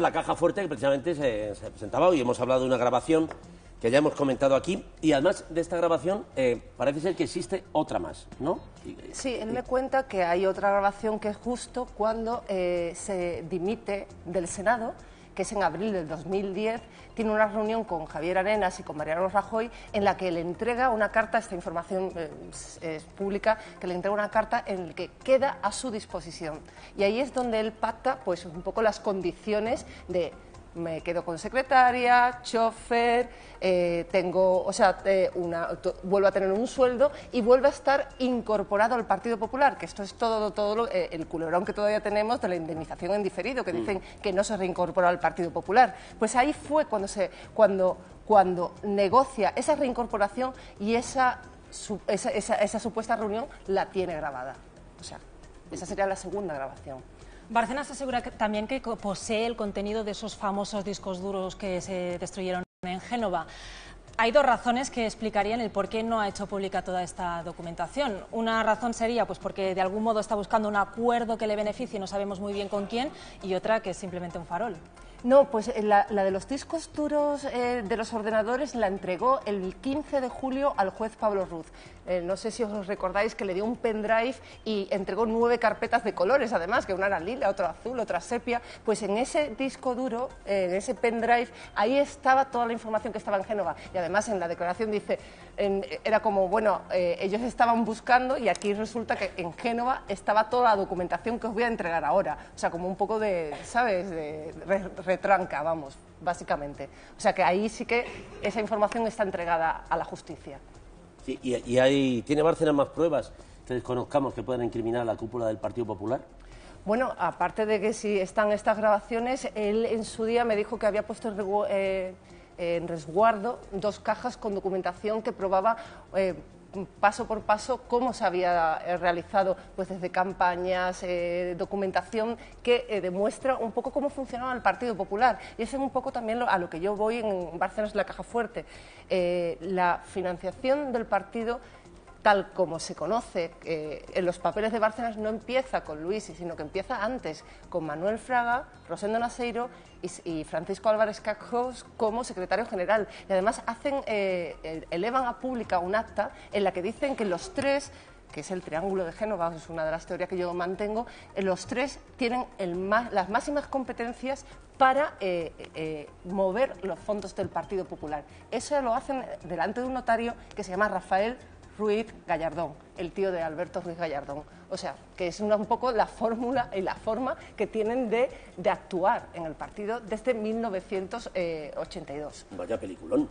La caja fuerte que precisamente se, se, presentaba hoy. Hemos hablado de una grabación que ya hemos comentado aquí. Y además de esta grabación, eh, parece ser que existe otra más, ¿no? Sí, él me cuenta que hay otra grabación que es justo cuando eh, se dimite del Senado que es en abril del 2010, tiene una reunión con Javier Arenas y con Mariano Rajoy en la que le entrega una carta, esta información eh, es, pública, que le entrega una carta en la que queda a su disposición. Y ahí es donde él pacta pues, un poco las condiciones de me quedo con secretaria, chofer, eh, tengo, o sea, eh, una, vuelvo a tener un sueldo y vuelvo a estar incorporado al Partido Popular, que esto es todo, todo eh, el culebrón que todavía tenemos de la indemnización en diferido, que mm. dicen que no se reincorporó al Partido Popular. Pues ahí fue cuando, se, cuando, cuando negocia esa reincorporación y esa, esa, esa supuesta reunión la tiene grabada. O sea, esa sería la segunda grabación. Bárcenas asegura también que posee el contenido de esos famosos discos duros que se destruyeron en Génova. Hay dos razones que explicarían el por qué no ha hecho pública toda esta documentación. Una razón sería pues porque de algún modo está buscando un acuerdo que le beneficie, no sabemos muy bien con quién, y otra que es simplemente un farol. No, pues eh, la, de los discos duros eh, de los ordenadores la entregó el 15 de julio al juez Pablo Ruz. Eh, no sé si os recordáis que le dio un pendrive y entregó nueve carpetas de colores, además, que una era lila, otra azul, otra sepia. Pues en ese disco duro, en ese pendrive, ahí estaba toda la información que estaba en Génova. Y además en la declaración dice, era como, bueno, ellos estaban buscando y aquí resulta que en Génova estaba toda la documentación que os voy a entregar ahora. O sea, como un poco de, ¿sabes?, de tranca, vamos, básicamente. O sea que ahí sí que esa información está entregada a la justicia. y, ahí, ¿tiene Bárcenas más pruebas que desconozcamos que puedan incriminar a la cúpula del Partido Popular? Bueno, aparte de que si están estas grabaciones, él en su día me dijo que había puesto en resguardo dos cajas con documentación que probaba eh, paso por paso cómo se había eh, realizado pues desde campañas, eh, documentación que demuestra un poco cómo funcionaba el Partido Popular. Y eso es un poco también a lo que yo voy en Barcelona, la Caja Fuerte. la financiación del partido tal como se conoce en los papeles de Bárcenas, no empieza con Luis, sino que empieza antes con Manuel Fraga, Rosendo Naseiro y, Francisco Álvarez Cajos como secretario general. Y además hacen, eh, elevan a pública un acta en la que dicen que los tres que es el Triángulo de Génova, es una de las teorías que yo mantengo, eh, los tres tienen las máximas competencias para eh, mover los fondos del Partido Popular. Eso lo hacen delante de un notario que se llama Rafael Ruiz Gallardón, el tío de Alberto Ruiz Gallardón. O sea, que es un poco la fórmula y la forma que tienen de, actuar en el partido desde 1982. Vaya peliculón.